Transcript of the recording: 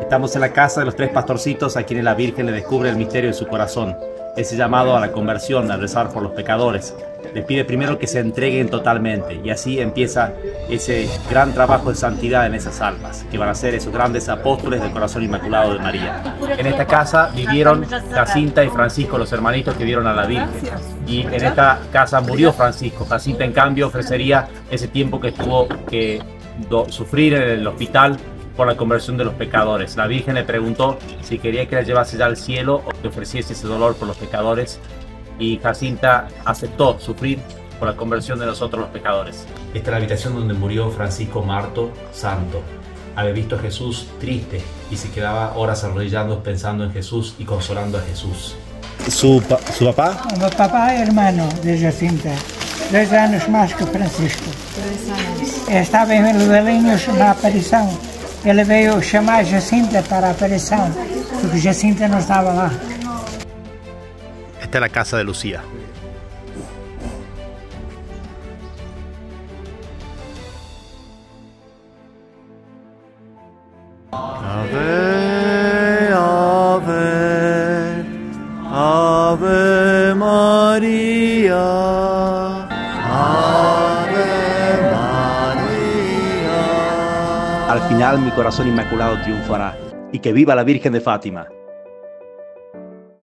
Estamos en la casa de los tres pastorcitos a quienes la Virgen le descubre el misterio de su corazón, ese llamado a la conversión, a rezar por los pecadores. Les pide primero que se entreguen totalmente y así empieza ese gran trabajo de santidad en esas almas, que van a ser esos grandes apóstoles del corazón inmaculado de María. En esta casa vivieron Jacinta y Francisco, los hermanitos que vieron a la Virgen. Y en esta casa murió Francisco. Jacinta, en cambio, ofrecería ese tiempo que tuvo que sufrir en el hospital por la conversión de los pecadores. La Virgen le preguntó si quería que la llevase ya al cielo o que ofreciese ese dolor por los pecadores y Jacinta aceptó sufrir por la conversión de nosotros los pecadores. Esta es la habitación donde murió Francisco Marto, santo. Había visto a Jesús triste y se quedaba horas arrodillando pensando en Jesús y consolando a Jesús. ¿Su, su papá? Mi papá es hermano de Jacinta, dos años más que Francisco. Estaba en Ludelinhos na aparição. Ele veio chamar Jacinta para a aparição, porque Jacinta não estava lá. Esta es la casa de Lucía. Ave, ave, ave María. Ave Al final mi corazón inmaculado triunfará y que viva la Virgen de Fátima.